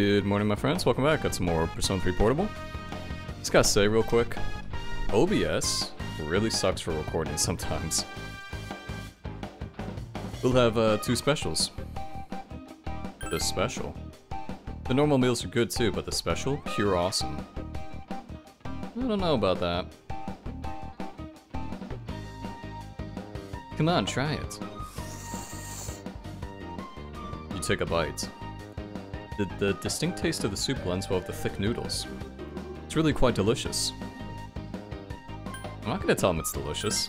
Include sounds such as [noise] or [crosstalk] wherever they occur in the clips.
Good morning, my friends. Welcome back. Got some more Persona 3 Portable. Just gotta say real quick, OBS really sucks for recording sometimes. We'll have uh, two specials. The special. The normal meals are good too, but the special, pure awesome. I don't know about that. Come on, try it. You take a bite. The, the distinct taste of the soup blends well with the thick noodles. It's really quite delicious. I'm not gonna tell him it's delicious.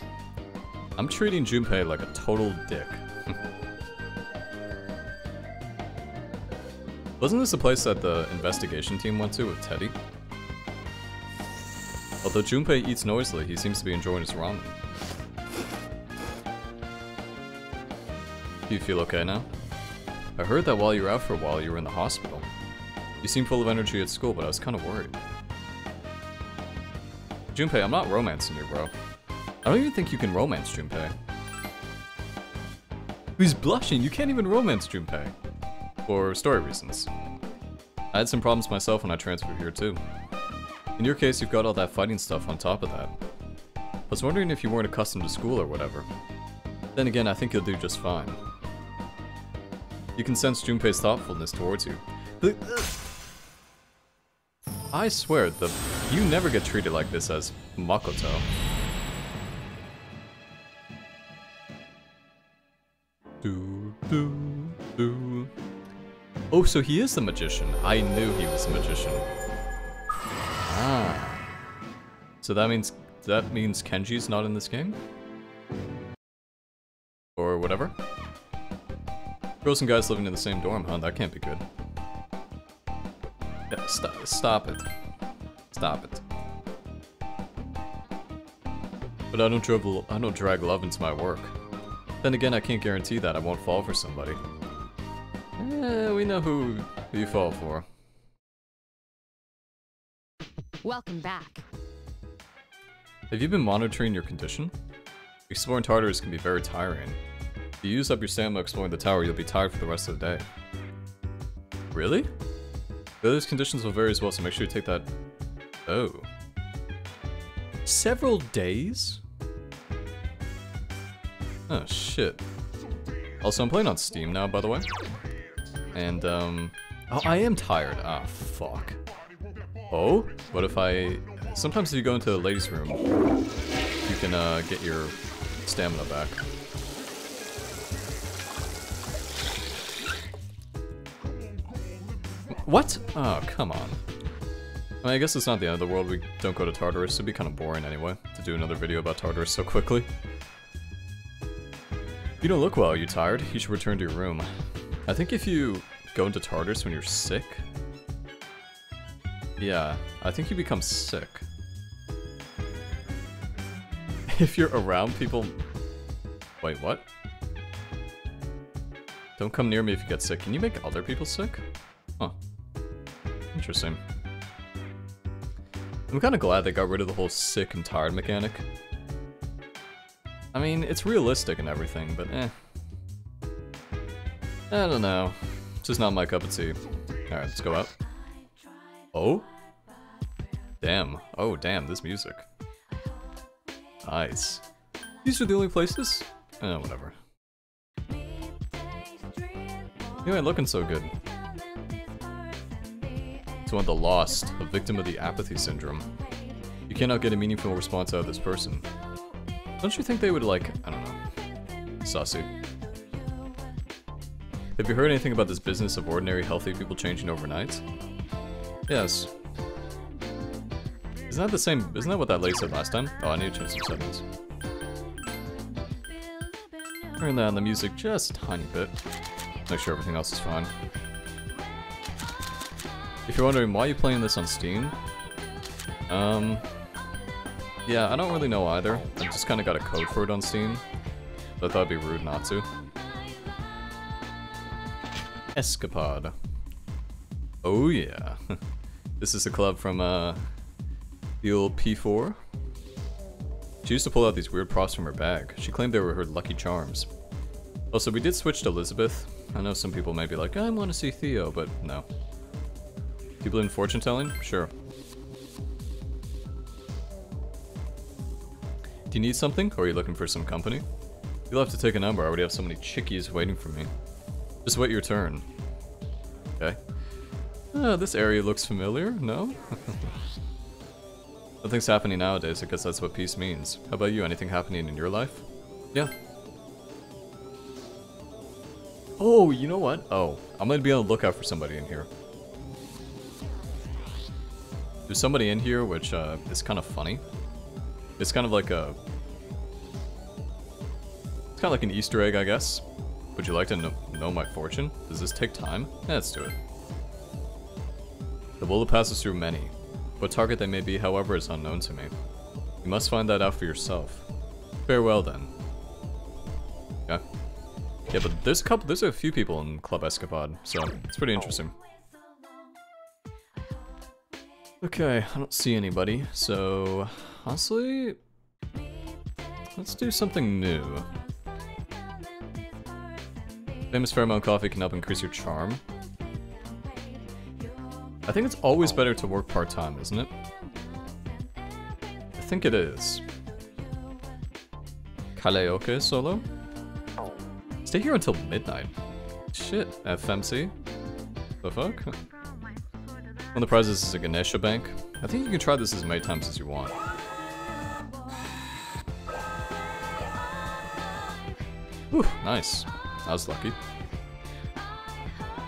I'm treating Junpei like a total dick. [laughs] Wasn't this the place that the investigation team went to with Teddy? Although Junpei eats noisily, he seems to be enjoying his ramen. Do you feel okay now? I heard that while you were out for a while, you were in the hospital. You seemed full of energy at school, but I was kind of worried. Junpei, I'm not romancing you, bro. I don't even think you can romance Junpei. He's blushing, you can't even romance Junpei. For story reasons. I had some problems myself when I transferred here too. In your case, you've got all that fighting stuff on top of that. I was wondering if you weren't accustomed to school or whatever. Then again, I think you'll do just fine. You can sense Junpei's thoughtfulness towards you. I swear, the you never get treated like this as Makoto. Do, do, do. Oh, so he is the magician. I knew he was a magician. Ah. So that means that means Kenji's not in this game? Girls and guys living in the same dorm, huh? That can't be good. Yeah, stop, stop it. Stop it. But I don't drag, I don't drag love into my work. Then again, I can't guarantee that I won't fall for somebody. Eh, we know who, who you fall for. Welcome back. Have you been monitoring your condition? Exploring Tartarus can be very tiring. If you use up your stamina exploring the tower, you'll be tired for the rest of the day. Really? Other's conditions will vary as well, so make sure you take that... Oh. Several days? Oh, shit. Also, I'm playing on Steam now, by the way. And, um... Oh, I am tired. Ah, fuck. Oh? What if I... Sometimes if you go into the ladies' room, you can, uh, get your stamina back. What? Oh, come on. I, mean, I guess it's not the end of the world, we don't go to Tartarus, it'd be kind of boring anyway, to do another video about Tartarus so quickly. You don't look well, are you tired? You should return to your room. I think if you go into Tartarus when you're sick... Yeah, I think you become sick. [laughs] if you're around people... Wait, what? Don't come near me if you get sick. Can you make other people sick? Interesting. I'm kind of glad they got rid of the whole sick and tired mechanic. I mean, it's realistic and everything, but eh. I don't know. It's just not my cup of tea. Alright, let's go out. Oh? Damn. Oh, damn, this music. Nice. These are the only places? Eh, whatever. You ain't looking so good to one of the lost, a victim of the apathy syndrome. You cannot get a meaningful response out of this person. Don't you think they would like, I don't know, sussy? Have you heard anything about this business of ordinary healthy people changing overnight? Yes. Isn't that the same, isn't that what that lady said last time? Oh, I need to change some settings. Turn down the music just a tiny bit. Make sure everything else is fine. If you're wondering why you're playing this on Steam, um, yeah, I don't really know either. I just kind of got a code for it on Steam, I thought it'd be rude not to. Escapade. Oh yeah. [laughs] this is the club from, uh, the old P4. She used to pull out these weird props from her bag. She claimed they were her lucky charms. Also, we did switch to Elizabeth. I know some people may be like, I want to see Theo, but no. People in fortune telling? Sure. Do you need something, or are you looking for some company? You'll have to take a number, I already have so many chickies waiting for me. Just wait your turn. Okay. Uh, this area looks familiar, no? [laughs] Nothing's happening nowadays, I guess that's what peace means. How about you, anything happening in your life? Yeah. Oh, you know what? Oh, I'm gonna be on the lookout for somebody in here. There's somebody in here which uh, is kind of funny. It's kind of like a... It's kind of like an Easter egg, I guess. Would you like to know, know my fortune? Does this take time? Yeah, let's do it. The bullet passes through many. What target they may be, however, is unknown to me. You must find that out for yourself. Farewell, then. Yeah. Yeah, but there's a couple, there's a few people in Club Escapade, so it's pretty interesting. Okay, I don't see anybody, so honestly, let's do something new. Famous Pheromone Coffee can help increase your charm. I think it's always better to work part-time, isn't it? I think it is. Karaoke solo? Stay here until midnight. Shit, FMC? The fuck? One of the prizes is a Ganesha bank. I think you can try this as many times as you want. Whew, nice. I was lucky.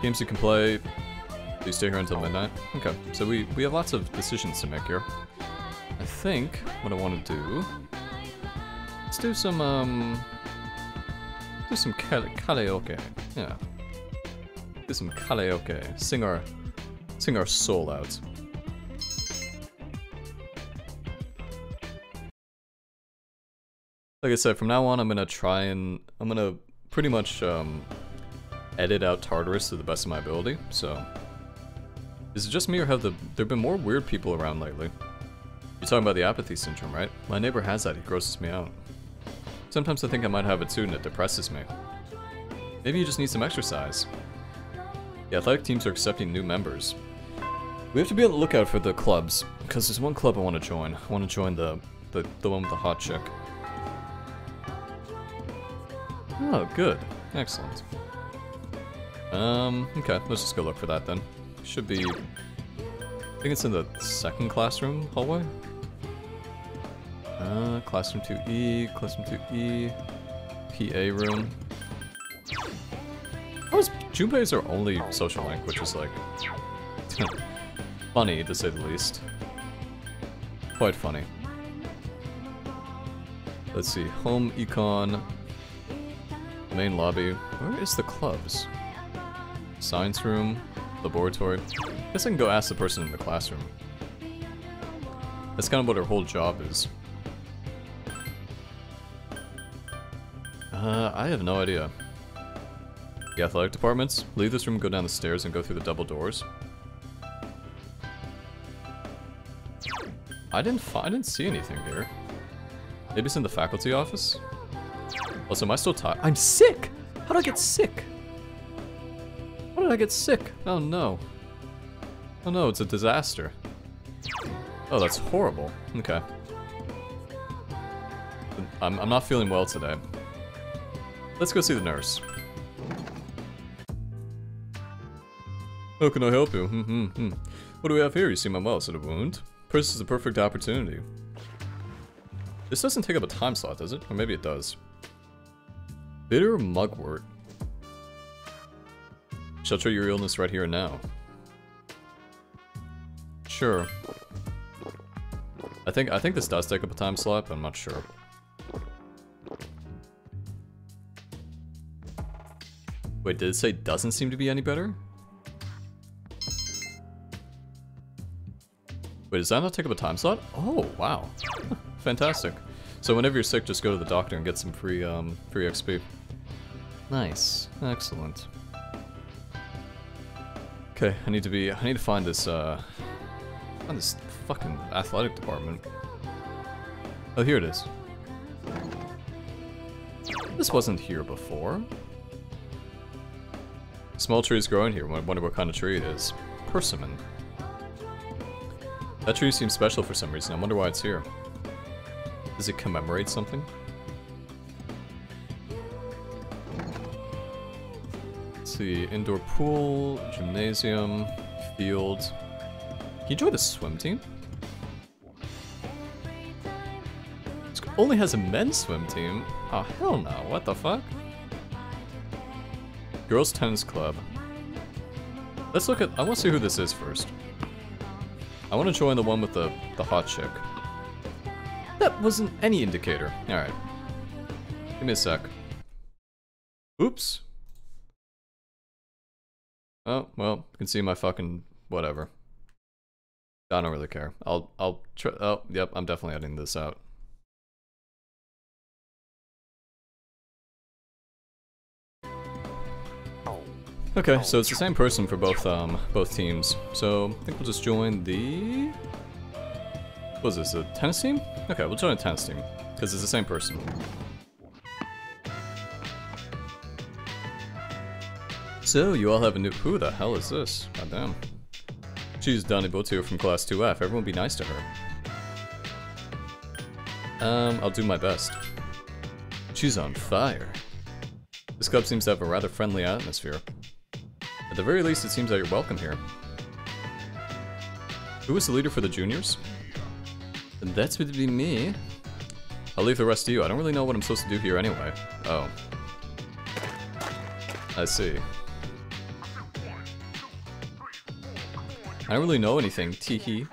Games you can play. Do you stay here until midnight. Okay, so we, we have lots of decisions to make here. I think what I want to do... Let's do some, um... Do some karaoke. Yeah. Do some karaoke. Sing our Sing our soul out. Like I said, from now on I'm gonna try and... I'm gonna pretty much um, edit out Tartarus to the best of my ability, so... Is it just me or have the, there been more weird people around lately? You're talking about the apathy syndrome, right? My neighbor has that, he grosses me out. Sometimes I think I might have it too and it depresses me. Maybe you just need some exercise. The athletic teams are accepting new members. We have to be on the lookout for the clubs, because there's one club I want to join. I want to join the, the, the one with the hot chick. Oh, good. Excellent. Um, okay, let's just go look for that then. Should be... I think it's in the second classroom hallway? Uh, classroom 2E, classroom 2E, PA room. Is Junpei's our only social link, which is like... [laughs] funny, to say the least. Quite funny. Let's see, home econ, main lobby. Where is the clubs? Science room, laboratory. Guess I can go ask the person in the classroom. That's kind of what her whole job is. Uh, I have no idea. The athletic departments? Leave this room, go down the stairs, and go through the double doors. I didn't I didn't see anything here. Maybe it's in the faculty office? Also, am I still tired? I'm sick! How did I get sick? How did I get sick? Oh no. Oh no, it's a disaster. Oh, that's horrible. Okay. I'm, I'm not feeling well today. Let's go see the nurse. How can I help you? Hmm, hmm. What do we have here? You seem unwell. Is it a wound? This is a perfect opportunity. This doesn't take up a time slot, does it? Or maybe it does. Bitter mugwort. Shall treat your illness right here and now. Sure. I think I think this does take up a time slot, but I'm not sure. Wait, did it say doesn't seem to be any better? Wait, does that not take up a time slot? Oh, wow. [laughs] Fantastic. So whenever you're sick, just go to the doctor and get some free, um, free XP. Nice. Excellent. Okay, I need to be, I need to find this, uh, find this fucking athletic department. Oh, here it is. This wasn't here before. Small trees growing here. I wonder what kind of tree it is. Persimmon. That tree seems special for some reason. I wonder why it's here. Does it commemorate something? Let's see. Indoor pool, gymnasium, field. Can you join the swim team? This only has a men's swim team? Oh, hell no. What the fuck? Girls Tennis Club. Let's look at... I want to see who this is first. I want to join the one with the, the hot chick. That wasn't any indicator. Alright. Give me a sec. Oops. Oh, well, you can see my fucking whatever. I don't really care. I'll, I'll try, oh, yep, I'm definitely editing this out. Okay, so it's the same person for both um both teams. So I think we'll just join the what is this, a tennis team? Okay, we'll join a tennis team. Because it's the same person. So, you all have a new- who the hell is this? God damn. She's Dani Botu from Class 2F, everyone be nice to her. Um, I'll do my best. She's on fire. This club seems to have a rather friendly atmosphere. At the very least, it seems that you're welcome here. Who is the leader for the juniors? And that's would be me. I'll leave the rest to you. I don't really know what I'm supposed to do here anyway. Oh. I see. I don't really know anything, teehee.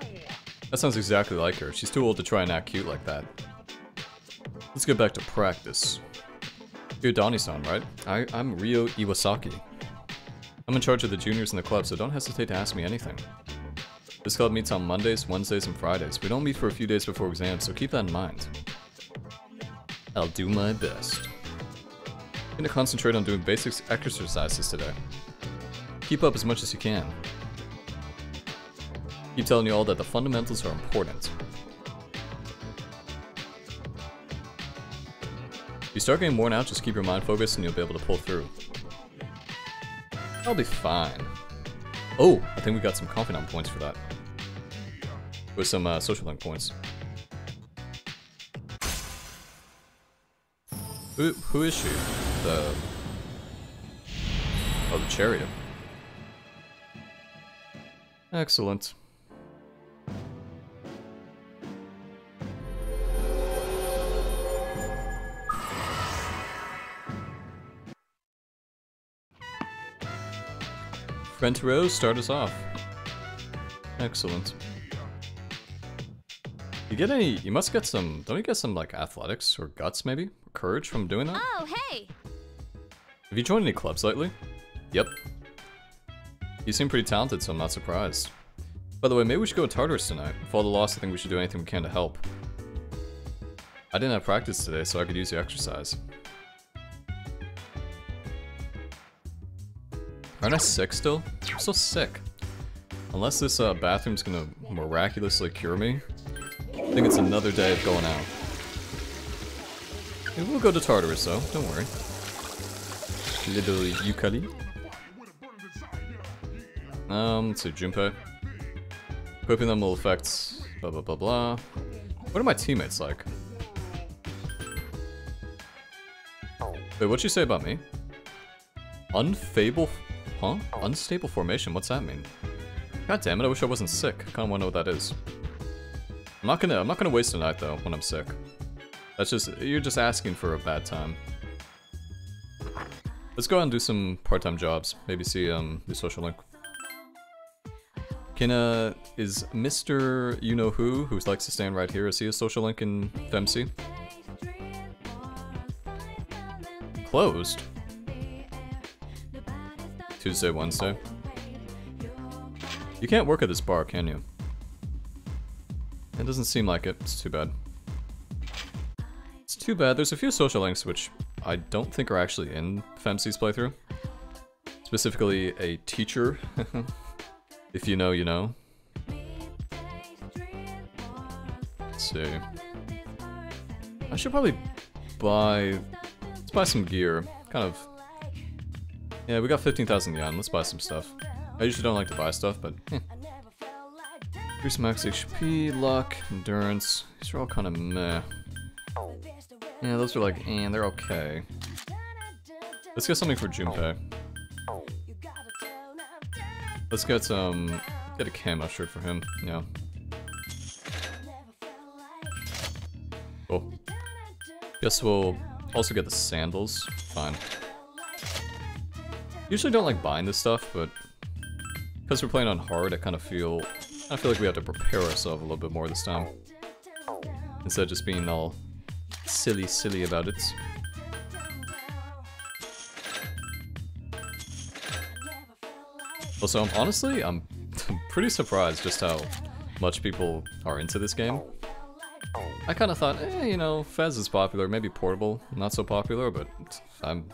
That sounds exactly like her. She's too old to try and act cute like that. Let's get back to practice. You're Dani-san, right? I, I'm Rio Iwasaki. I'm in charge of the juniors in the club, so don't hesitate to ask me anything. This club meets on Mondays, Wednesdays, and Fridays. We don't meet for a few days before exams, so keep that in mind. I'll do my best. I'm gonna concentrate on doing basic exercises today. Keep up as much as you can. Keep telling you all that the fundamentals are important. If you start getting worn out, just keep your mind focused and you'll be able to pull through. I'll be fine. Oh, I think we got some confidant points for that. With some uh, social link points. Who, who is she? The... Oh, the chariot. Excellent. Friend Rose, start us off. Excellent. You get any, you must get some, don't you get some like athletics or guts maybe? Or courage from doing that? Oh, hey! Have you joined any clubs lately? Yep. You seem pretty talented, so I'm not surprised. By the way, maybe we should go to Tartarus tonight. For all the loss, I think we should do anything we can to help. I didn't have practice today, so I could use the exercise. Aren't I sick still? I'm so sick. Unless this uh, bathroom's gonna miraculously cure me, I think it's another day of going out. Maybe we'll go to Tartarus though, don't worry. Little Yukari. Um, let's see, Junpei. Equipping them will affect blah blah blah blah. What are my teammates like? Wait, what'd you say about me? Unfable, huh? Unstable formation, what's that mean? God damn it, I wish I wasn't sick. I Kinda wanna know what that is. I'm not gonna, I'm not gonna waste a night though, when I'm sick. That's just, you're just asking for a bad time. Let's go out and do some part-time jobs. Maybe see, um, the social link. Can, uh, is Mr. You-Know-Who, who likes to stand right here, is he a social link in FemC? Closed? Tuesday, Wednesday. You can't work at this bar, can you? It doesn't seem like it. It's too bad. It's too bad. There's a few social links which I don't think are actually in FemC's playthrough. Specifically, a teacher. [laughs] if you know, you know. Let's see. I should probably buy... Let's buy some gear. Kind of... Yeah, we got 15,000 yen. Let's buy some stuff. I usually don't like to buy stuff, but... Increase max HP, luck, endurance. These are all kind of meh. Yeah, those are like, eh, they're okay. Let's get something for Junpei. Let's get some, get a camo shirt for him, yeah. Cool. Guess we'll also get the sandals, fine. Usually don't like buying this stuff, but because we're playing on hard, I kind of feel, I feel like we have to prepare ourselves a little bit more this time. Instead of just being all silly, silly about it. Also, honestly, I'm [laughs] pretty surprised just how much people are into this game. I kind of thought, eh, you know, FES is popular, maybe Portable, not so popular, but I'm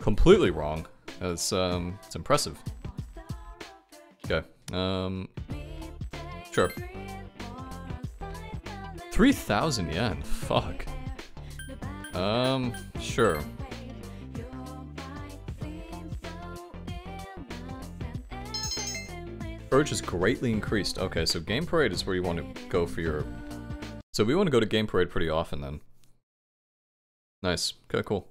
completely wrong. It's, um, it's impressive. Okay, um, sure. 3,000 yen, fuck. Um, sure. Urge is greatly increased. Okay, so Game Parade is where you want to go for your... So we want to go to Game Parade pretty often then. Nice. Okay, cool.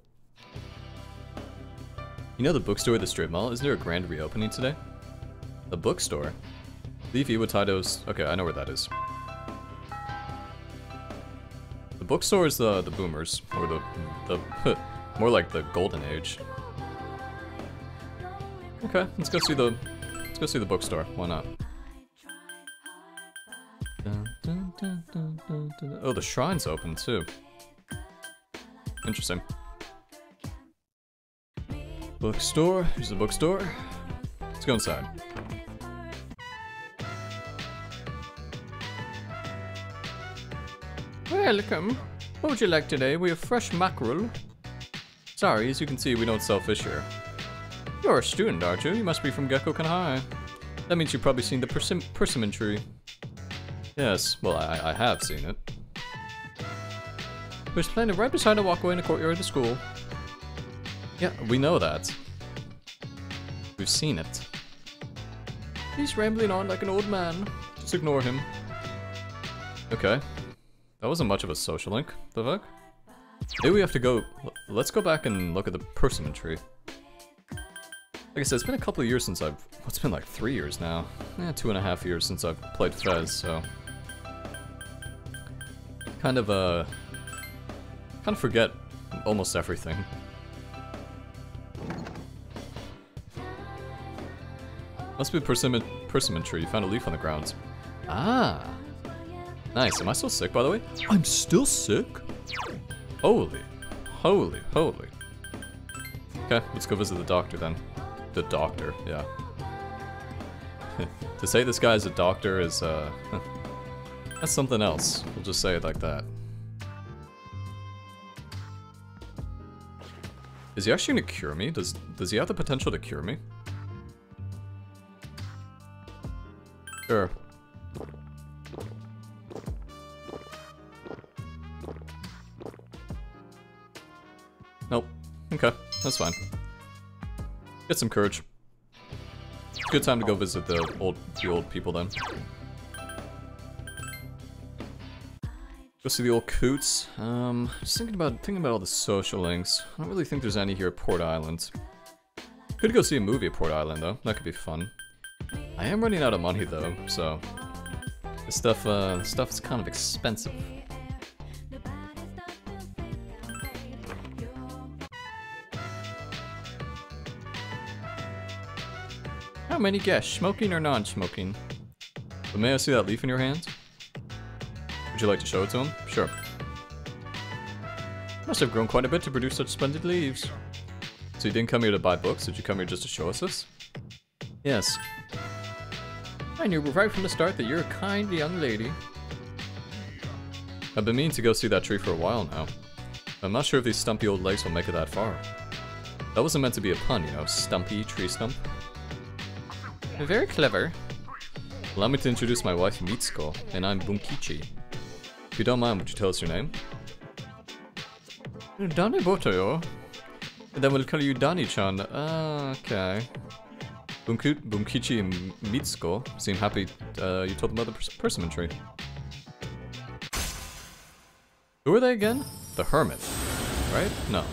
You know the bookstore at the strip mall? Isn't there a grand reopening today? The bookstore? Leaf Iwatado's... Okay, I know where that is. The bookstore is the, the boomers, or the... the [laughs] more like the golden age. Okay, let's go see the Let's go see the bookstore. Why not? Oh, the shrine's open too. Interesting. Bookstore. Here's the bookstore. Let's go inside. Welcome. What would you like today? We have fresh mackerel. Sorry, as you can see, we don't sell fish here. You're a student, aren't you? You must be from Gekkoukan High. That means you've probably seen the persim persimmon tree. Yes, well, I, I have seen it. It was planted right beside a walkway in the courtyard of the school. Yeah, we know that. We've seen it. He's rambling on like an old man. Just ignore him. Okay. That wasn't much of a social link. The fuck? Maybe we have to go... Let's go back and look at the persimmon tree. Like I said, it's been a couple of years since I've... Well, it's been like three years now. Yeah, two and a half years since I've played FES, so... Kind of, uh... Kind of forget almost everything. Must be a persimmon, persimmon tree. You found a leaf on the ground. Ah! Nice. Am I still sick, by the way? I'm still sick? Holy. Holy, holy. Okay, let's go visit the doctor then. The doctor, yeah. [laughs] to say this guy's a doctor is, uh... [laughs] that's something else. We'll just say it like that. Is he actually gonna cure me? Does does he have the potential to cure me? Sure. Nope. Okay, that's fine. Get some courage. Good time to go visit the old the old people then. Go see the old coots. Um, just thinking about thinking about all the social links. I don't really think there's any here at Port Island. Could go see a movie at Port Island though. That could be fun. I am running out of money though, so this stuff uh, stuff is kind of expensive. How many guests, smoking or non-smoking? But may I see that leaf in your hand? Would you like to show it to him? Sure. Must have grown quite a bit to produce such splendid leaves. So you didn't come here to buy books, did you come here just to show us this? Yes. I knew right from the start that you're a kind young lady. I've been meaning to go see that tree for a while now. I'm not sure if these stumpy old legs will make it that far. That wasn't meant to be a pun, you know, stumpy tree stump. Very clever. Allow me to introduce my wife Mitsuko, and I'm Bunkichi. If you don't mind, would you tell us your name? Dani Botoyo. Then we'll call you Dani-chan. Uh, okay. Bunki- Bunkichi and Mitsuko seem happy uh, you told them about the pers persimmon tree. Who are they again? The Hermit, right? No.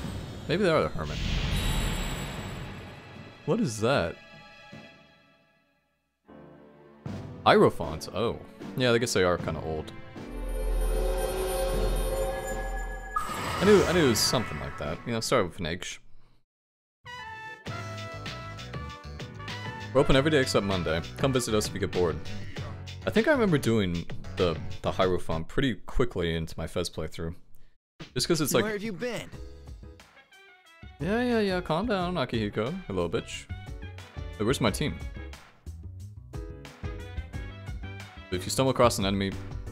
Maybe they are the Hermit. What is that? Hierophants, oh. Yeah, I guess they are kind of old. I knew, I knew it was something like that. You know, start with an H. We're open every day except Monday. Come visit us if you get bored. I think I remember doing the the Hierophant pretty quickly into my FES playthrough. Just because it's like... Where have you been? Yeah, yeah, yeah, calm down, Akihiko. Hello, bitch. Wait, where's my team? If you stumble across an enemy,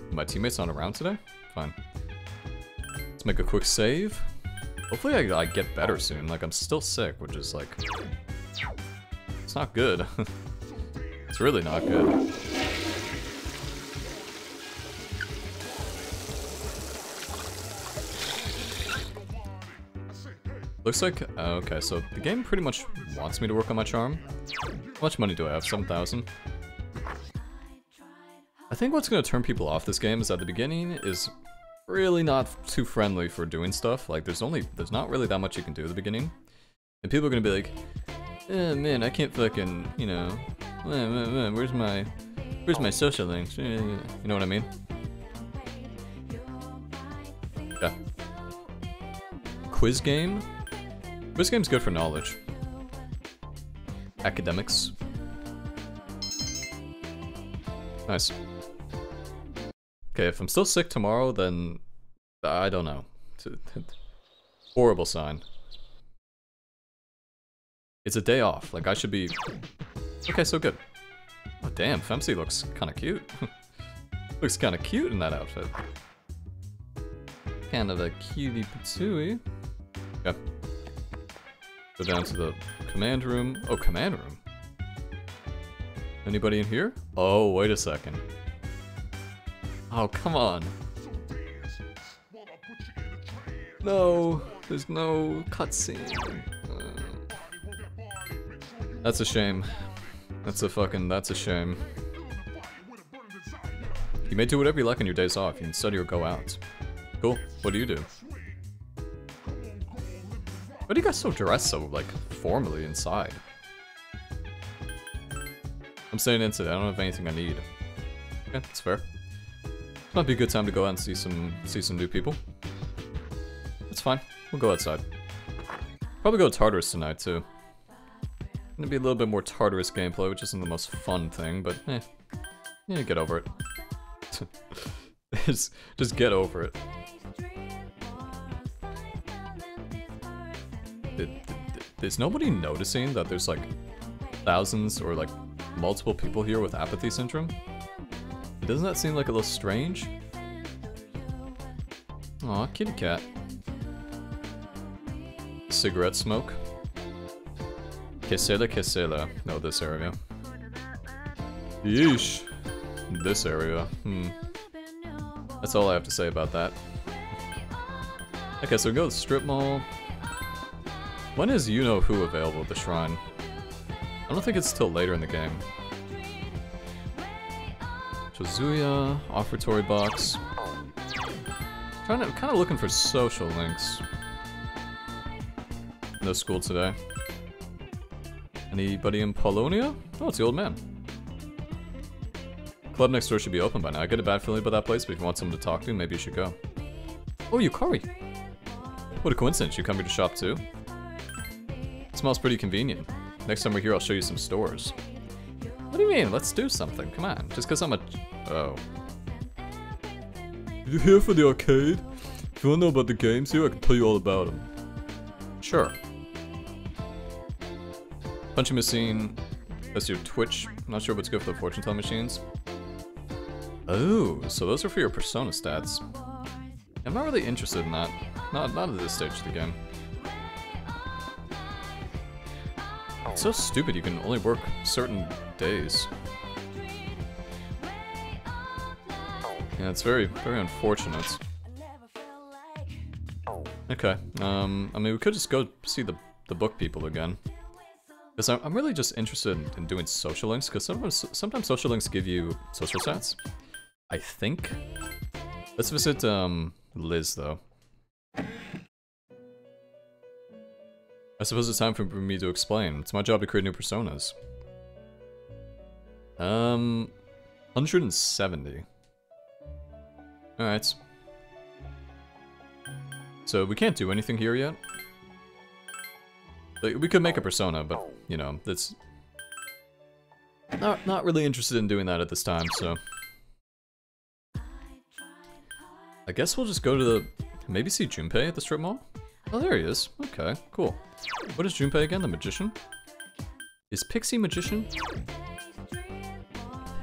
my teammate's not around today? Fine. Let's make a quick save. Hopefully I, I get better soon. Like, I'm still sick, which is like... It's not good. [laughs] it's really not good. Looks like, uh, okay, so the game pretty much wants me to work on my charm. How much money do I have? 7,000? I think what's gonna turn people off this game is at the beginning is really not too friendly for doing stuff. Like, there's only, there's not really that much you can do at the beginning. And people are gonna be like, eh, man, I can't fucking, you know, eh, eh, where's my, where's my social links? You know what I mean? Yeah. Quiz game? Quiz game's good for knowledge. Academics. Nice. Okay, if I'm still sick tomorrow, then I don't know. Horrible sign. It's a day off. Like I should be. Okay, so good. Oh damn, FemC looks kind of cute. [laughs] looks kind of cute in that outfit. Kind of a cutie patooey. Okay. Go down to the command room. Oh, command room. Anybody in here? Oh, wait a second. Oh, come on. No, there's no cutscene. That's a shame. That's a fucking, that's a shame. You may do whatever you like on your days off. You can study or go out. Cool. What do you do? Why do you guys so dressed so, like, formally inside? I'm staying in today. I don't have anything I need. Okay, that's fair. Might be a good time to go out and see some see some new people. That's fine. We'll go outside. Probably go to Tartarus tonight too. Gonna be a little bit more Tartarus gameplay, which isn't the most fun thing, but eh. Yeah, get over it. [laughs] just, just get over it. Is nobody noticing that there's like thousands or like multiple people here with apathy syndrome? Doesn't that seem like a little strange? Aw, kitty cat. Cigarette smoke. Kesela Kesela. No, this area. Yeesh. This area. Hmm. That's all I have to say about that. Okay, so we go to strip mall. When is You Know Who available at the shrine? I don't think it's till later in the game. Chozuya, offertory box. Trying to, kind of looking for social links. No school today. Anybody in Paulownia? Oh, it's the old man. Club next door should be open by now. I get a bad feeling about that place, but if you want someone to talk to, maybe you should go. Oh, Yukari! What a coincidence, you come here to shop too? It smells pretty convenient. Next time we're here, I'll show you some stores. What do you mean? Let's do something. Come on. Just because I'm a... Oh. You here for the arcade? If you want to know about the games here, I can tell you all about them. Sure. Punching machine. That's your Twitch. I'm not sure what's good for the fortune telling machines. Oh, so those are for your persona stats. I'm not really interested in that. Not, not at this stage of the game. It's so stupid you can only work certain days. Yeah, it's very, very unfortunate. Okay, um, I mean, we could just go see the, the book people again. Because I'm, really just interested in, in doing social links, because sometimes, sometimes social links give you social stats. I think. Let's visit um, Liz, though. I suppose it's time for me to explain. It's my job to create new personas. Um, 170. Alright. So we can't do anything here yet. Like, we could make a persona, but, you know, that's... Not, not really interested in doing that at this time, so... I guess we'll just go to the... Maybe see Junpei at the strip mall? Oh, there he is. Okay, cool. What is Junpei again? The magician? Is Pixie magician?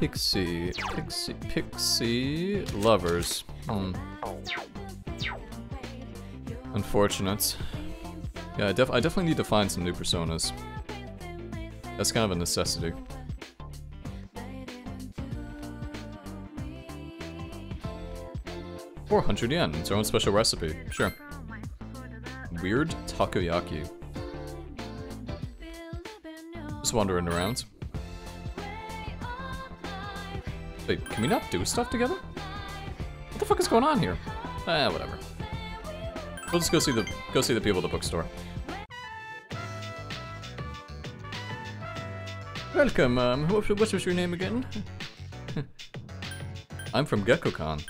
Pixie, Pixie, Pixie lovers. Hmm. Unfortunate. Yeah, I, def I definitely need to find some new personas. That's kind of a necessity. Four hundred yen. It's our own special recipe. Sure. Weird takoyaki. Just wandering around. Wait, can we not do stuff together? What the fuck is going on here? Ah, whatever. We'll just go see the go see the people at the bookstore. Welcome, um, what, what was your name again? [laughs] I'm from Gekkoukan.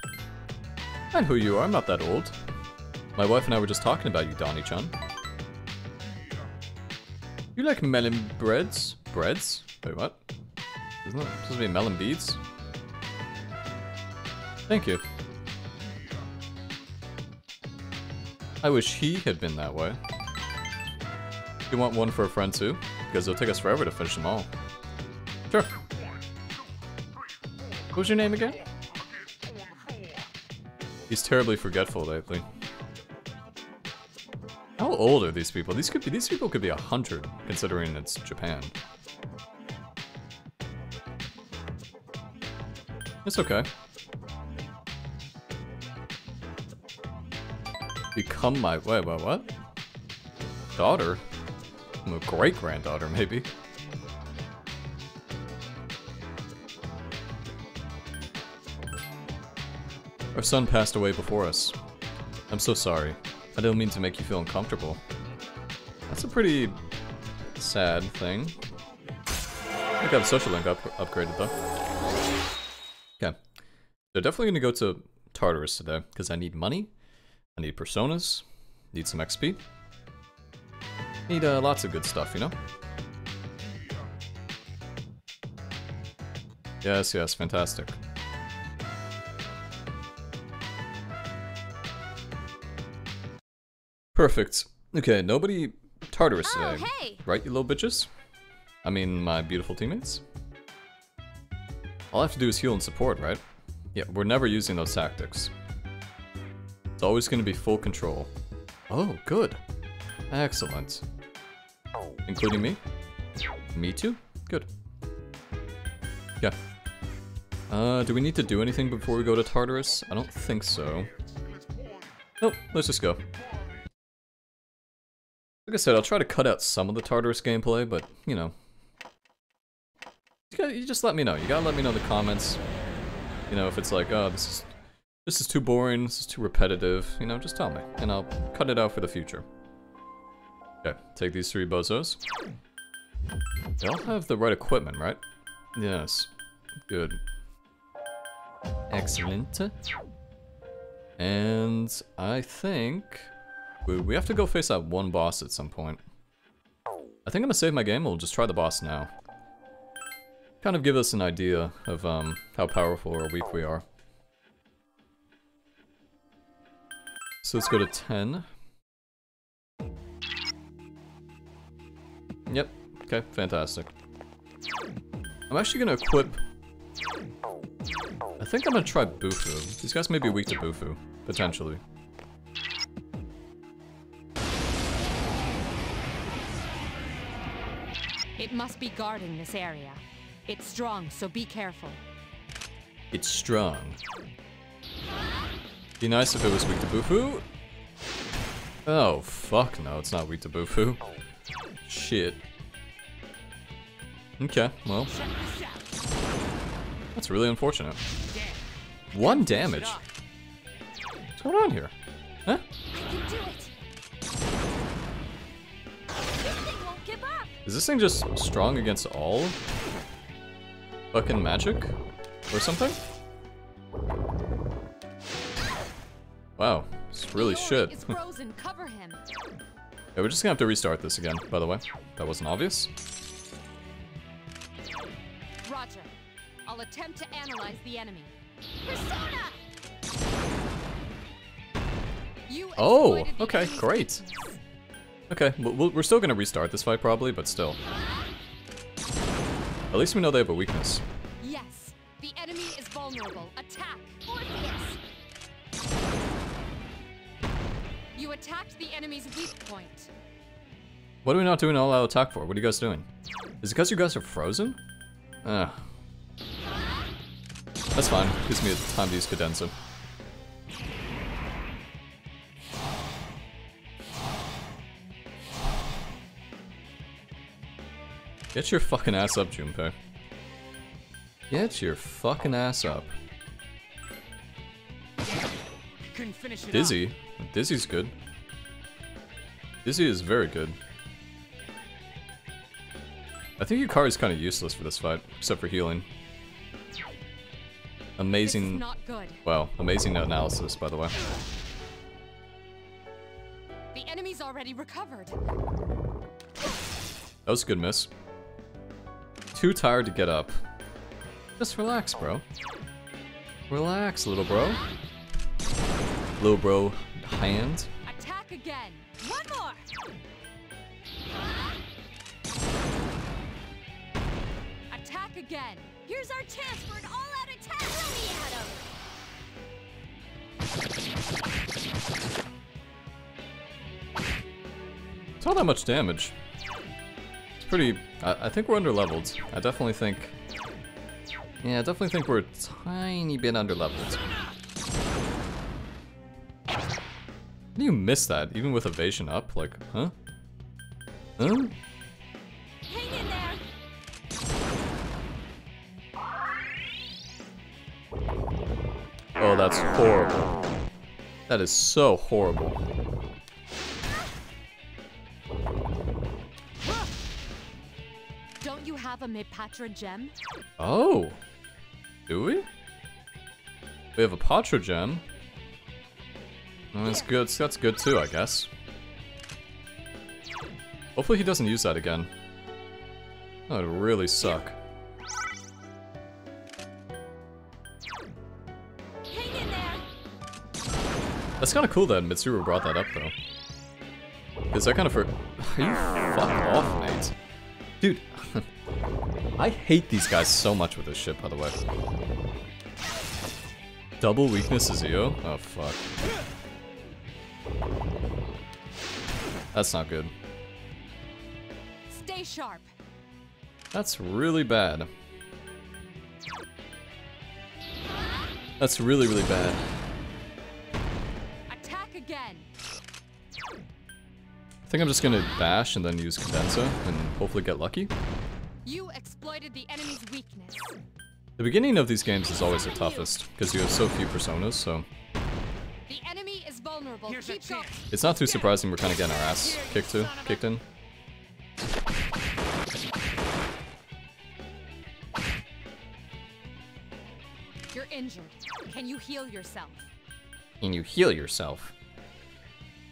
And who you are, I'm not that old. My wife and I were just talking about you, Dani-chan. You like melon breads? Breads? Wait, what? Isn't that supposed to be melon beads? Thank you. I wish he had been that way. You want one for a friend too? Because it'll take us forever to finish them all. Was your name again? He's terribly forgetful lately. How old are these people? These could be these people could be a hundred, considering it's Japan. It's okay. Become my wait, wait, what? Daughter? I'm a great granddaughter, maybe. Our son passed away before us. I'm so sorry. I didn't mean to make you feel uncomfortable. That's a pretty sad thing. I think I have social link up upgraded though. Okay. They're definitely gonna go to Tartarus today, because I need money, I need personas, need some XP. Need uh, lots of good stuff, you know? Yes, yes, fantastic. Perfect. Okay, nobody Tartarus Oh, today. hey! Right, you little bitches? I mean, my beautiful teammates? All I have to do is heal and support, right? Yeah, we're never using those tactics. It's always going to be full control. Oh, good. Excellent. Including me? Me too? Good. Yeah. Uh, do we need to do anything before we go to Tartarus? I don't think so. Nope, let's just go. Like I said, I'll try to cut out some of the Tartarus gameplay, but, you know. You, gotta, you just let me know. You gotta let me know in the comments. You know, if it's like, oh, this is this is too boring, this is too repetitive, you know, just tell me, and I'll cut it out for the future. Okay, take these three bozos. They all have the right equipment, right? Yes. Good. Excellent. And I think we, we have to go face that one boss at some point. I think I'm gonna save my game, we'll just try the boss now. Kind of give us an idea of um, how powerful or weak we are. So let's go to 10. Yep. Okay, fantastic. I'm actually gonna equip... I think I'm gonna try Bufu. These guys may be weak to Bufu, potentially. It must be guarding this area. It's strong, so be careful. It's strong. Be nice if it was weak to Bufu. Oh, fuck no, it's not weak to Bufu. Shit. Okay, well. That's really unfortunate. One damage? What's going on here? Huh? Is this thing just strong against all fucking magic? Or something? Wow, it's really shit. frozen. [laughs] Yeah, we're just gonna have to restart this again, by the way. That wasn't obvious. Roger. I'll attempt to analyze the enemy. Persona! You Oh, okay, great. Okay, we're still gonna restart this fight probably, but still. At least we know they have a weakness. Yes, the enemy is vulnerable. Attack. Orpheus. You attacked the enemy's weak point. What are we not doing all out attack for? What are you guys doing? Is it because you guys are frozen? Ah. That's fine. Gives me time to use Cadenza. Get your fucking ass up, Junpei. Get your fucking ass up. Dizzy. Dizzy's good. Dizzy is very good. I think Yukari's kind of useless for this fight, except for healing. Amazing. not good. Wow, amazing analysis, by the way. The enemy's already recovered. That was a good miss. Too tired to get up. Just relax, bro. Relax, little bro. Little bro, hand. Attack again. One more. Attack again. Here's our chance for an all-out attack. Let me at him. It's not that much damage. Pretty... I, I think we're under leveled. I definitely think... Yeah, I definitely think we're a tiny bit under leveled. How do you miss that, even with evasion up? Like, huh? Huh? Hang in there. Oh, that's horrible. That is so horrible. Have a Mepatra gem? Oh. Do we? We have a Patra gem. That's good. That's good too, I guess. Hopefully he doesn't use that again. That would really suck. Hang in there. That's kind of cool that Mitsuru brought that up, though. Because that kind of for... [laughs] Are you fuck off, Nate? Dude, I hate these guys so much with this shit, by the way. Double weakness is Eo? Oh, fuck. That's not good. Stay sharp. That's really bad. That's really, really bad. Attack again. I think I'm just gonna bash and then use Cadenza and hopefully get lucky. You exploited the enemy's weakness. The beginning of these games is always the toughest, because you have so few personas, so The enemy is vulnerable. Here's Keep going. it's not too surprising we're kind of getting our ass kicked to, kicked in. You're injured. Can you heal yourself? And you heal yourself.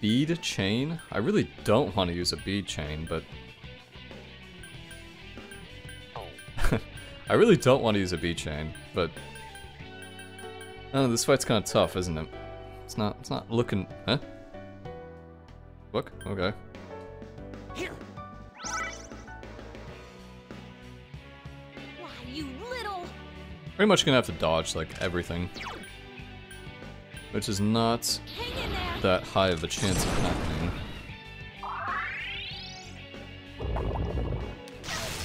Bead chain? I really don't want to use a bead chain, but... I really don't want to use a bead chain, but... Oh, this fight's kind of tough, isn't it? It's not, it's not looking... Huh? Look? Okay. Here. Why, you little... Pretty much gonna have to dodge, like, everything. Which is not Hang in there. that high of a chance of happening.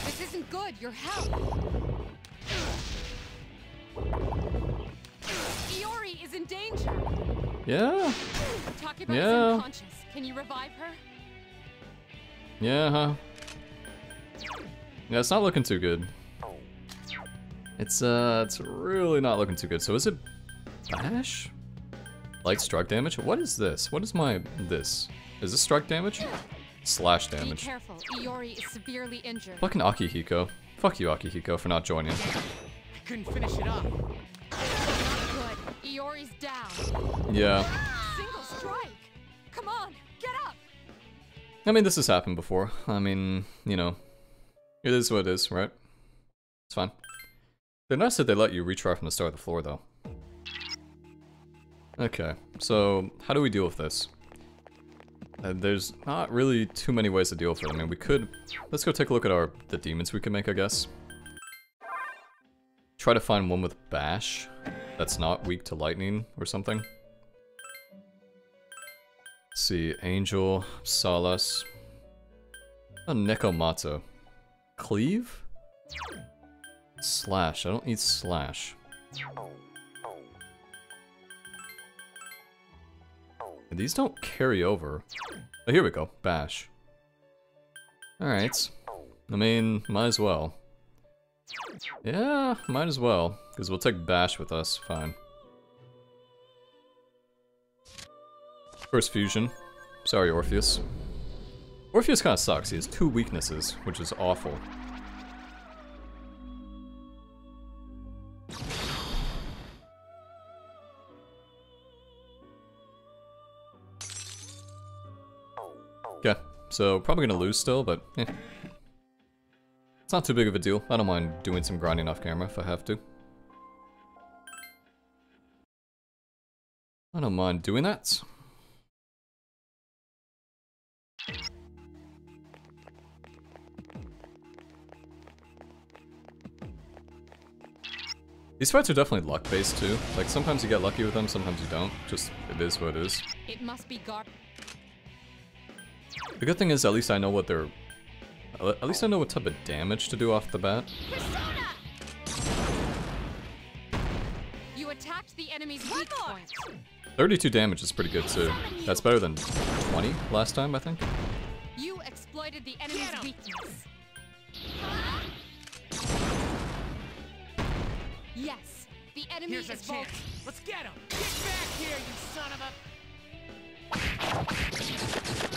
This isn't good. Your health. Yeah? Yeah. unconscious. Can you revive her? Yeah, huh? Yeah, it's not looking too good. It's, uh, it's really not looking too good. So is it bash? Light strike damage? What is this? What is my, this? Is this strike damage? Slash Be damage. careful. Iori is severely injured. Fucking Akihiko. Fuck you, Akihiko, for not joining. I couldn't finish it off. Down. Yeah. Single strike. Come on, get up. I mean, this has happened before. I mean, you know, it is what it is, right? It's fine. They're nice that they let you retry from the start of the floor, though. Okay, so how do we deal with this? Uh, there's not really too many ways to deal with it. I mean, we could... Let's go take a look at our the demons we can make, I guess. Try to find one with Bash that's not weak to lightning or something. Let's see, Angel, Salas. a Nekomata. Cleave? Slash, I don't need slash. And these don't carry over. Oh, here we go, bash. Alright. I mean, might as well. Yeah, might as well. Because we'll take bash with us, fine. First fusion. Sorry, Orpheus. Orpheus kind of sucks. He has two weaknesses, which is awful. Okay, so probably gonna lose still, but eh. It's not too big of a deal. I don't mind doing some grinding off camera if I have to. I don't mind doing that. These fights are definitely luck-based too. Like, sometimes you get lucky with them, sometimes you don't. Just, it is what it is. It must be. The good thing is, at least I know what they're... At least I know what type of damage to do off the bat. Persona! You attacked the enemy's weak point. 32 damage is pretty good too. That's better than 20 last time, I think. You exploited the enemy's weakness. Yes, the enemy Here's a is vault. chance. Let's get him. Get back here, you son of a...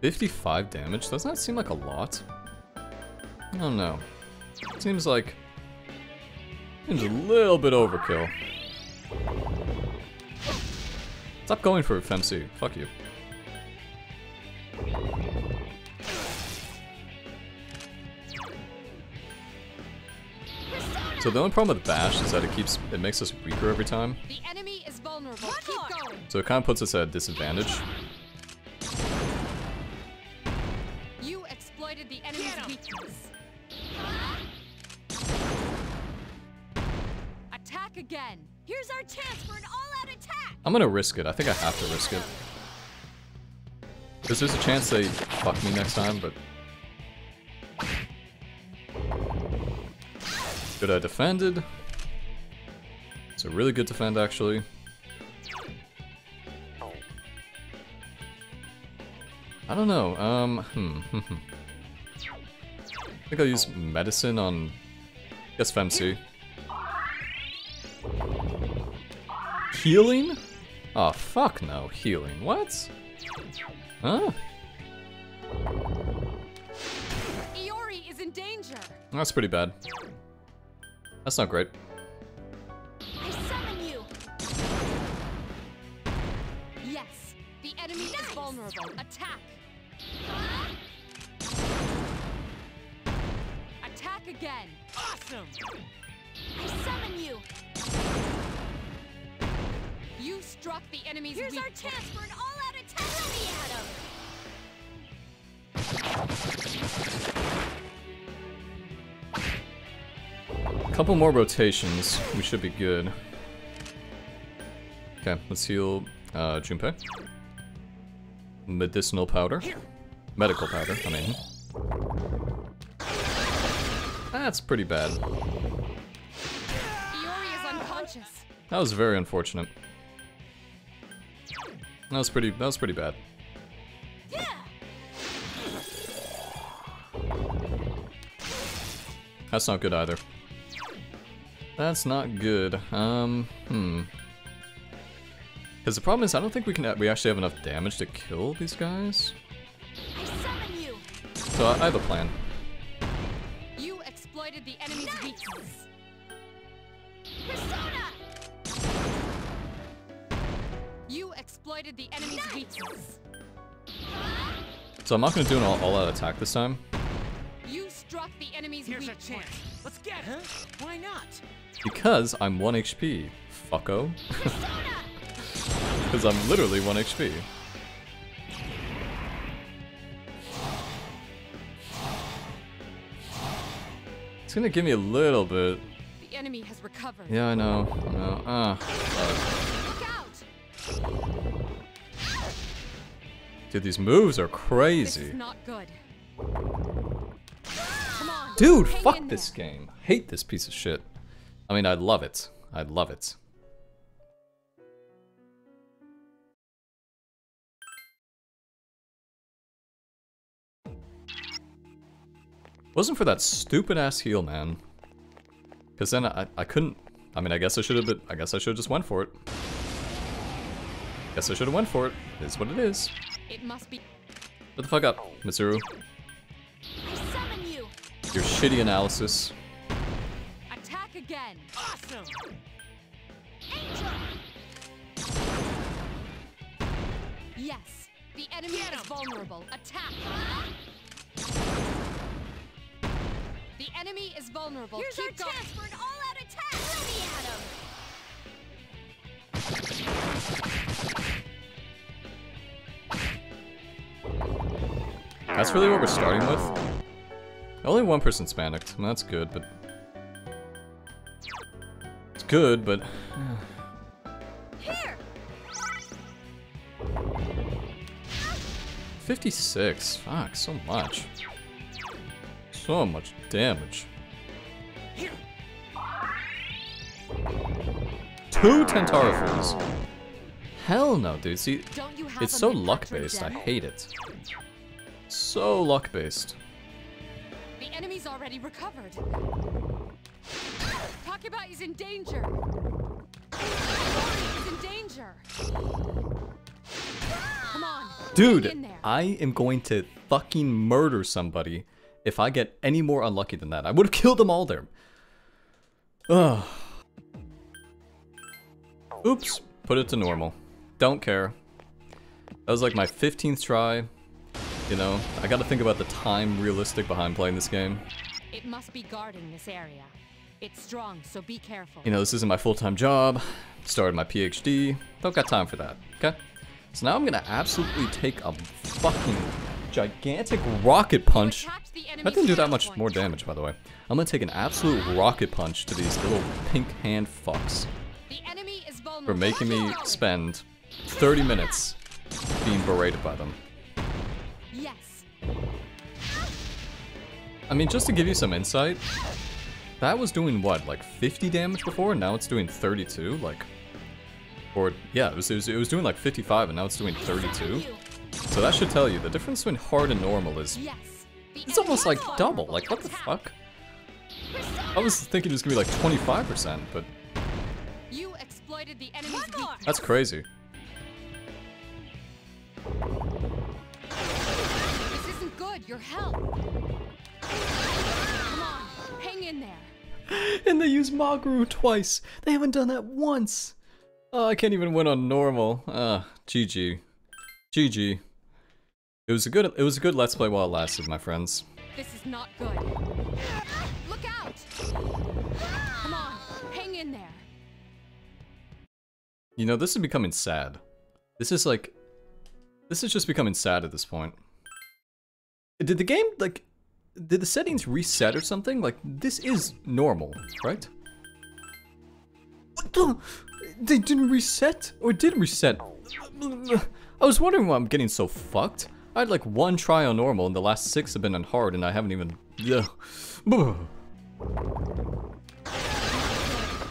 55 damage? Doesn't that seem like a lot? I don't know. Seems like... Seems a little bit overkill. Stop going for FemC. Fuck you. So the only problem with Bash is that it keeps... It makes us weaker every time. The enemy is vulnerable. Keep going. So it kind of puts us at a disadvantage. Again. Here's our chance for an all-out attack. I'm gonna risk it. I think I have to risk it. Because there's a chance they fuck me next time, but... Good I defended. It's a really good defend, actually. I don't know, um, hmm, hmm, hmm. I think I'll use medicine on, guess FemC. Healing? Oh, fuck no, healing. What? Huh? Iori is in danger. That's pretty bad. That's not great. I summon you. Yes, the enemy is vulnerable. Attack. Attack again. Awesome. I summon you. You struck the enemy's Here's our chance for an all-out attack. Let me at him. Couple more rotations, we should be good. Okay, let's heal uh, Junpei. Medicinal powder. Medical powder, I mean. That's pretty bad. Iori is unconscious. That was very unfortunate. That was pretty, that was pretty bad. That's not good either. That's not good. Um, hmm. Because the problem is, I don't think we can. We actually have enough damage to kill these guys. So I, I have a plan. You exploited the enemy's weakness. Persona! Exploited the enemy's weakness. So I'm not gonna do an all, all-out attack this time. You struck the enemy's Here's weak a chance. point. Let's get it. Why not? Because I'm 1 HP. Fucko. [laughs] Because I'm literally 1 HP. It's gonna give me a little bit. The enemy has recovered. Yeah, I know. I know. Ah. Look Dude, these moves are This crazy. is not good. Come on. Dude, hang fuck this there. game. Hate this piece of shit. I mean, I love it. I love it. Wasn't for that stupid ass heal, man. Cause then I, I couldn't. I mean, I guess I should have. I guess I should have just went for it. Guess I should have went for it. It is what it is. It must be. Shut the fuck up, Mitsuru. I summon you. Your shitty analysis. Attack again. Awesome. Angel. Yes. The enemy Get is vulnerable. Attack. The enemy is vulnerable. Here's Keep our going. chance for an That's really what we're starting with? Only one person's panicked. I mean, that's good, but... It's good, but... [sighs] Here! 56. Fuck, so much. So much damage. Two Tentarafoos. Hell no, dude. See, Don't you have it's so luck-based. I hate it. So luck-based. The enemy's already recovered. Is in danger. Is in danger. Come on. Dude. I am going to fucking murder somebody if I get any more unlucky than that. I would have killed them all there. Ugh. Oops. Put it to normal. Don't care. That was like my 15th try. You know, I gotta think about the time realistic behind playing this game. It must be guarding this area. It's strong, so be careful. You know, this isn't my full-time job. Started my PhD. Don't got time for that, okay? So now I'm gonna absolutely take a fucking gigantic rocket punch. That didn't do that much more damage, by the way. I'm gonna take an absolute rocket punch to these little pink hand fucks The enemy is for making me spend 30 minutes being berated by them. I mean, just to give you some insight, that was doing what, like 50 damage before, and now it's doing 32? Like, or, yeah, it was, it was, it was doing like 55, and now it's doing 32? So that should tell you, the difference between hard and normal is, it's almost like double, like what the fuck? I was thinking it was gonna be like 25%, but that's crazy. This isn't good. Your help. Come in there. And they use Magaru twice. They haven't done that once. Oh, I can't even win on normal. Ah, GG. GG. It was a good it was a good let's play while it lasted, my friends. This is not good. Look out. Come on. Hang in there. You know, this is becoming sad. This is like this is just becoming sad at this point. Did the game like did the settings reset or something? Like this is normal, right? What the? They didn't reset or did reset? I was wondering why I'm getting so fucked. I had like one try on normal and the last six have been on hard and I haven't even. Ugh.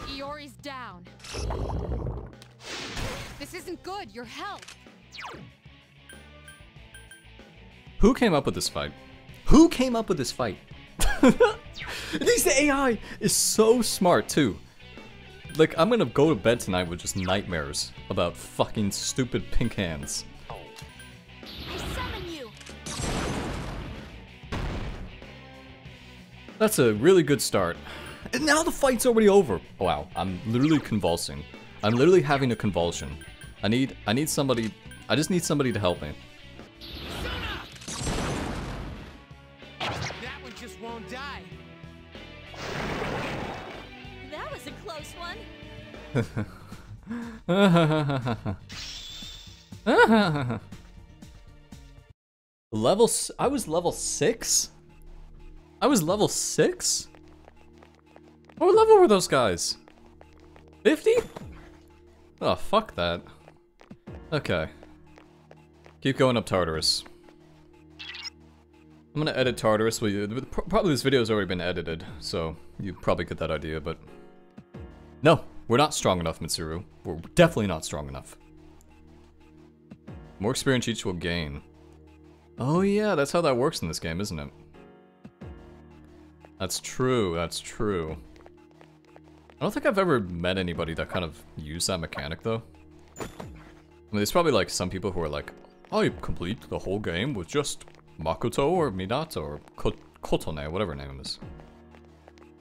Iori's down. This isn't good. Your help. Who came up with this fight? Who came up with this fight? [laughs] These AI is so smart too. Like I'm gonna go to bed tonight with just nightmares about fucking stupid pink hands. I summon you. That's a really good start. And now the fight's already over. Wow, I'm literally convulsing. I'm literally having a convulsion. I need I need somebody I just need somebody to help me. [laughs] level I was level 6? I was level 6? What level were those guys? 50? Oh, fuck that. Okay. Keep going up Tartarus. I'm gonna edit Tartarus. Well, you- probably this video's already been edited, so you probably get that idea, but... No, we're not strong enough, Mitsuru. We're definitely not strong enough. More experience each will gain. Oh yeah, that's how that works in this game, isn't it? That's true, that's true. I don't think I've ever met anybody that kind of used that mechanic, though. I mean, there's probably, like, some people who are like, I complete the whole game with just Makoto or Minato or Ko Kotone, whatever her name is.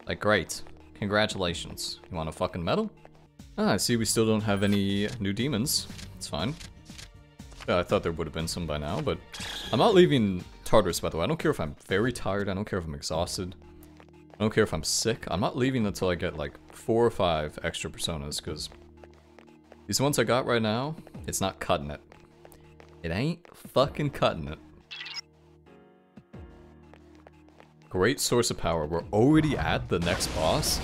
Like, great. Congratulations. You want a fucking medal? Ah, I see we still don't have any new demons. It's fine. Yeah, I thought there would have been some by now, but I'm not leaving Tartarus, by the way. I don't care if I'm very tired. I don't care if I'm exhausted. I don't care if I'm sick. I'm not leaving until I get like four or five extra personas, because these ones I got right now, it's not cutting it. It ain't fucking cutting it. Great source of power. We're already at the next boss.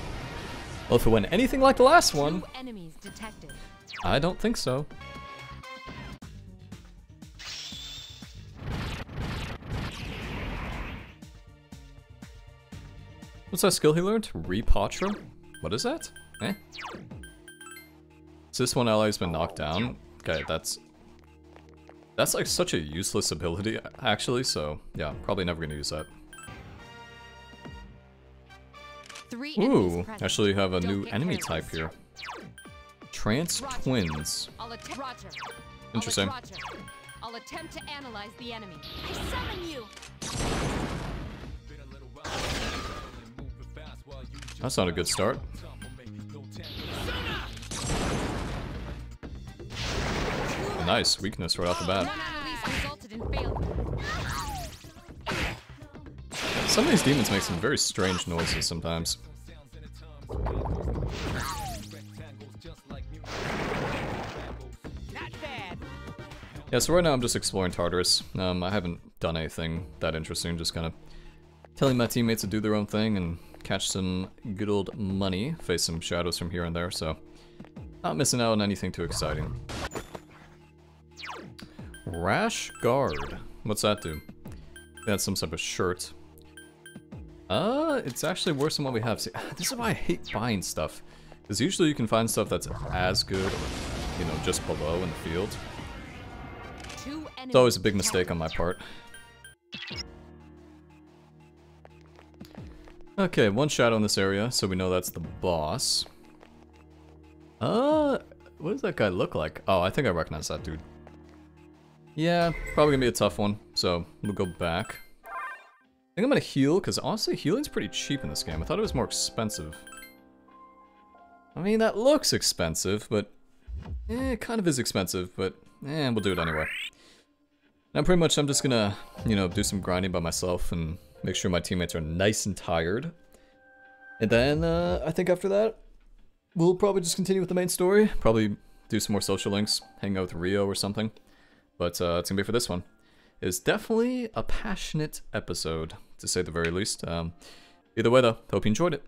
[laughs] well, if it went anything like the last one. I don't think so. What's that skill he learned? Re Patra? What is that? Eh? Is this one ally's been knocked down? Okay, that's... That's like such a useless ability, actually, so yeah, probably never gonna use that. Three Ooh, actually have a Don't new enemy type here. Trans Roger. Twins. I'll. Roger. Interesting. Roger. I'll attempt to analyze the enemy. I summon you. That's not a good start. Nice, weakness right off the bat. Some of these demons make some very strange noises sometimes. Yeah, so right now I'm just exploring Tartarus. Um, I haven't done anything that interesting, just kind of telling my teammates to do their own thing and catch some good old money, face some shadows from here and there, so not missing out on anything too exciting. Rash Guard. What's that do? That's some type of shirt. Uh, it's actually worse than what we have. See, [sighs] this is why I hate buying stuff. Because usually you can find stuff that's as good you know, just below in the field. It's always a big mistake on my part. Okay, one shadow in this area, so we know that's the boss. Uh, what does that guy look like? Oh, I think I recognize that dude. Yeah, probably gonna be a tough one, so we'll go back. Think I'm gonna heal, because honestly, healing's pretty cheap in this game. I thought it was more expensive. I mean, that looks expensive, but... Eh, it kind of is expensive, but... Eh, we'll do it anyway. Now pretty much I'm just gonna, you know, do some grinding by myself and make sure my teammates are nice and tired. And then, uh, I think after that, we'll probably just continue with the main story. Probably do some more social links, hang out with Rio or something. But, uh, it's gonna be for this one. It's definitely a passionate episode, to say the very least. Um, either way though, hope you enjoyed it.